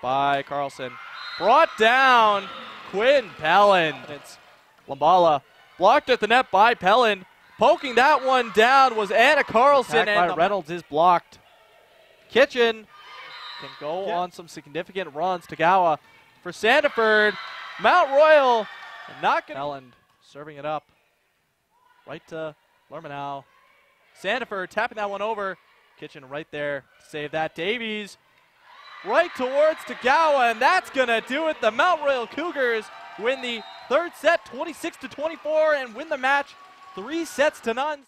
by Carlson. Brought down Quinn Pellin. It's Lambala blocked at the net by Pellin. Poking that one down was Anna Carlson Attack by and Reynolds is blocked. Kitchen can go Yeah. on some significant runs. Tagawa for Sandiford. Mount Royal not going Pellin serving it up right to Lermanow. Sandiford tapping that one over. Kitchen right there to save that. Davies right towards Tagawa, and that's gonna do it. The Mount Royal Cougars win the third set, 26 to 24, and win the match, three sets to none.